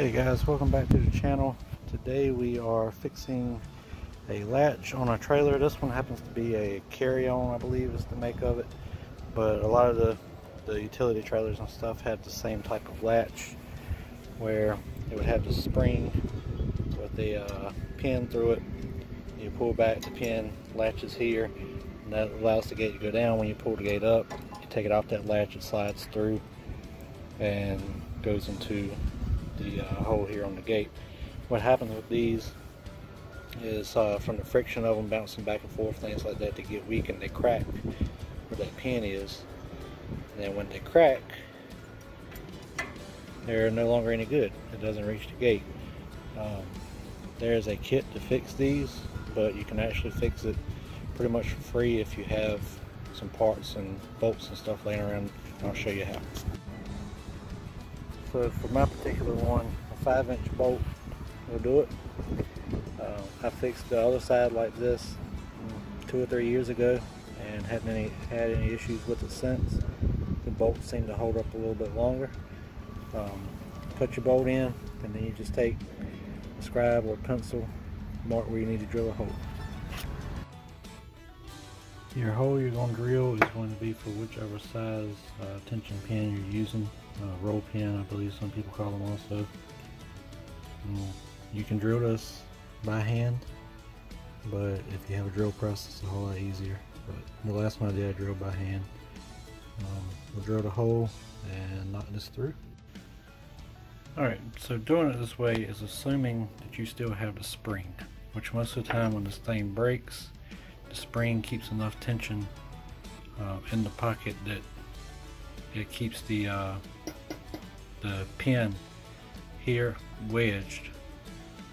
Hey guys, welcome back to the channel. Today we are fixing a latch on a trailer. This one happens to be a carry-on, I believe is the make of it. But a lot of the, the utility trailers and stuff have the same type of latch where it would have the spring with the uh, pin through it. You pull back, the pin latches here, and that allows the gate to go down. When you pull the gate up, you take it off that latch, it slides through and goes into the uh, hole here on the gate. What happens with these is uh, from the friction of them bouncing back and forth, things like that, they get weak and they crack where that pin is. And then when they crack, they're no longer any good. It doesn't reach the gate. Um, there's a kit to fix these, but you can actually fix it pretty much for free if you have some parts and bolts and stuff laying around. I'll show you how. So for my particular one, a 5 inch bolt will do it. Uh, I fixed the other side like this two or three years ago and haven't any had any issues with it since. The bolts seem to hold up a little bit longer. Um, put your bolt in and then you just take a scribe or a pencil, mark where you need to drill a hole. Your hole you're going to drill is going to be for whichever size uh, tension pin you're using uh, roll pin, I believe some people call them also. Um, you can drill this by hand, but if you have a drill press, it's a whole lot easier. But the last one I did, I drilled by hand. Um, we'll drill the hole and knock this through. Alright, so doing it this way is assuming that you still have the spring, which most of the time when this thing breaks, the spring keeps enough tension uh, in the pocket that it keeps the uh, the pin here wedged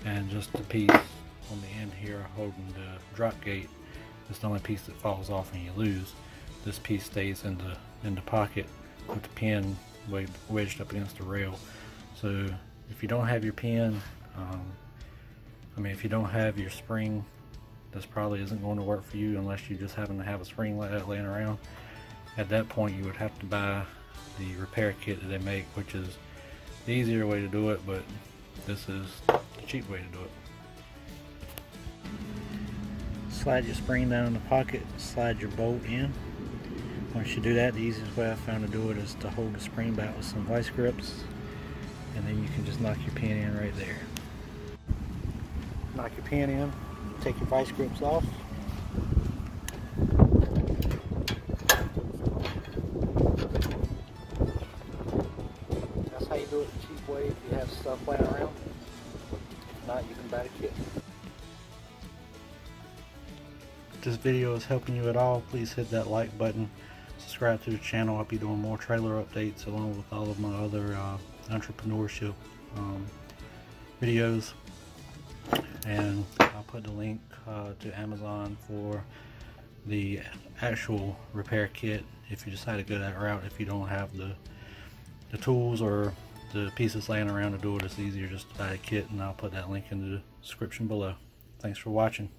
and just the piece on the end here holding the drop gate. Is the only piece that falls off and you lose. This piece stays in the in the pocket with the pin wedged up against the rail. So if you don't have your pin um, I mean if you don't have your spring this probably isn't going to work for you unless you just happen to have a spring like that laying around. At that point you would have to buy the repair kit that they make which is the easier way to do it but this is the cheap way to do it. Slide your spring down in the pocket slide your bolt in. Once you do that the easiest way I found to do it is to hold the spring back with some vice grips and then you can just knock your pin in right there. Knock your pin in take your vice grips off That's how you do it the cheap way if you have stuff laying around. If not, you can buy a kit. If this video is helping you at all, please hit that like button. Subscribe to the channel. I'll be doing more trailer updates along with all of my other uh, entrepreneurship um, videos. And I'll put the link uh, to Amazon for the actual repair kit if you decide to go that route if you don't have the the tools or the pieces laying around to do it, it's easier just to buy a kit and I'll put that link in the description below. Thanks for watching.